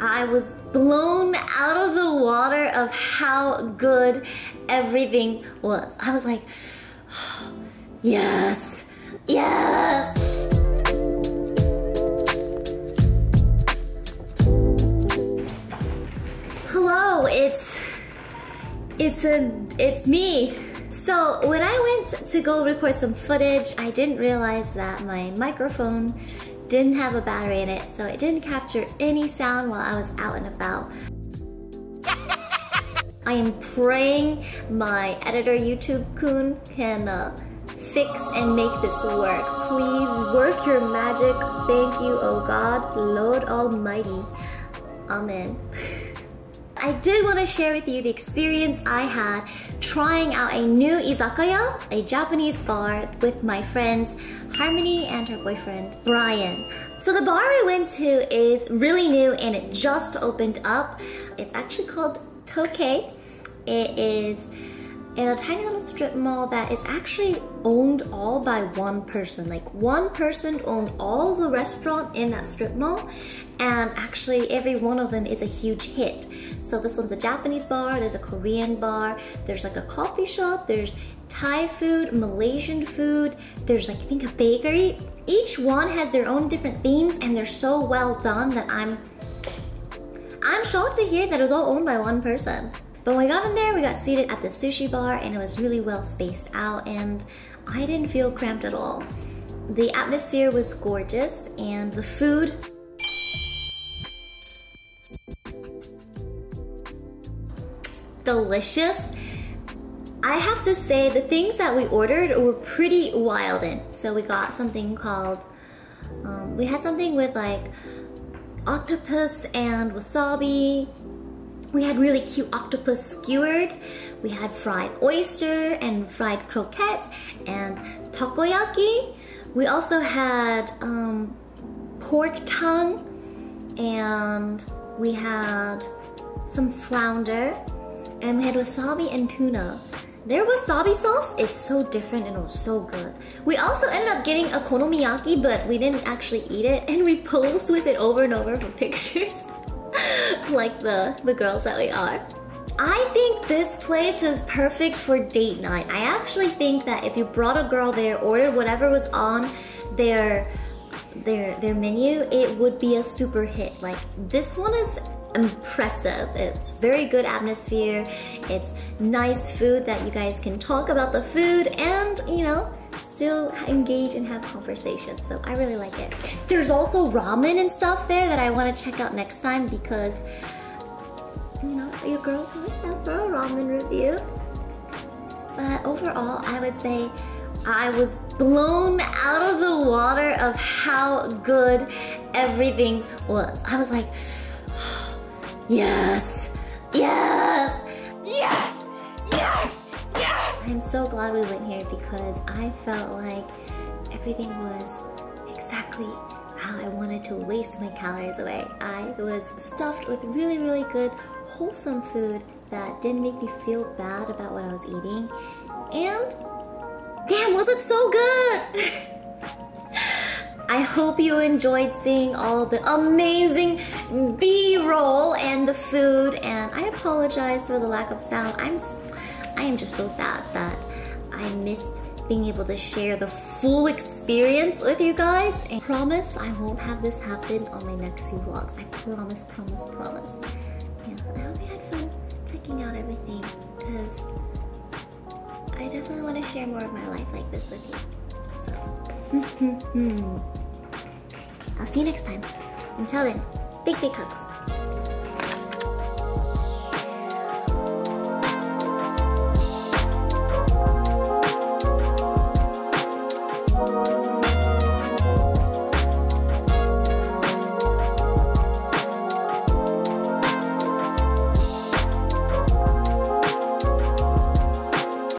I was blown out of the water of how good everything was. I was like, yes, yes. Hello, it's it's a it's me. So when I went to go record some footage, I didn't realize that my microphone didn't have a battery in it, so it didn't capture any sound while I was out and about. I am praying my editor YouTube Kun can uh, fix and make this work. Please work your magic. Thank you, oh God, Lord Almighty. Amen. I did want to share with you the experience I had trying out a new izakaya, a Japanese bar with my friends Harmony and her boyfriend Brian. So the bar we went to is really new and it just opened up. It's actually called Tokei. It is in a tiny little strip mall that is actually owned all by one person. Like one person owned all the restaurant in that strip mall and actually every one of them is a huge hit. So this one's a Japanese bar, there's a Korean bar, there's like a coffee shop, there's Thai food, Malaysian food, there's like I think a bakery. Each one has their own different themes and they're so well done that I'm I'm shocked to hear that it was all owned by one person. But when we got in there, we got seated at the sushi bar and it was really well spaced out and I didn't feel cramped at all. The atmosphere was gorgeous and the food delicious. I have to say the things that we ordered were pretty wild in. So we got something called, um, we had something with like octopus and wasabi, we had really cute octopus skewered. We had fried oyster and fried croquette and takoyaki. We also had um, pork tongue and we had some flounder and we had wasabi and tuna. Their wasabi sauce is so different and it was so good. We also ended up getting okonomiyaki but we didn't actually eat it and we posed with it over and over for pictures. Like the, the girls that we are. I think this place is perfect for date night. I actually think that if you brought a girl there, ordered whatever was on their their their menu, it would be a super hit. Like this one is impressive. It's very good atmosphere. It's nice food that you guys can talk about the food and, you know, still engage and have conversations. So I really like it. There's also ramen and stuff there that I want to check out next time because, you know, your girls always down for a ramen review. But overall, I would say I was blown out of the water of how good everything was. I was like, yes, yes, yes, yes. I'm so glad we went here because I felt like everything was exactly how I wanted to waste my calories away. I was stuffed with really, really good, wholesome food that didn't make me feel bad about what I was eating. And damn, was it so good! I hope you enjoyed seeing all the amazing B-roll and the food and I apologize for the lack of sound. I'm I am just so sad that I missed being able to share the full experience with you guys. And promise I won't have this happen on my next few vlogs. I promise, promise, promise. Yeah, I hope you had fun checking out everything because I definitely want to share more of my life like this with you. So, I'll see you next time. Until then, big, big hugs.